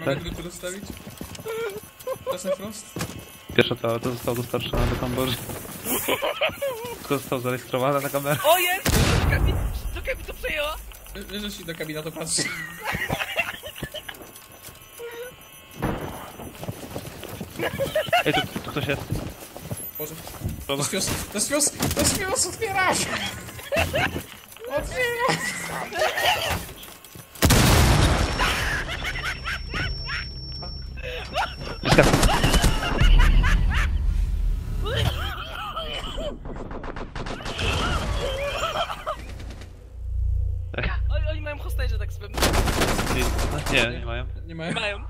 Mogę go tu rozstawić? Czasem frost? Pierwsze to, to zostało dostarczone do Kambodży. To zostało zarejestrowane na kamerę. O jest! Trochę mi, to przejęła! Wiesz, że się do kabina to patrzy. Ej, tu, tu ktoś jest. Boże. To jest fios, to jest fios, to jest fios! Otwierasz! Tak. Oni, oni mają hostage tak swym. Nie, nie mają. Nie mają. Mają.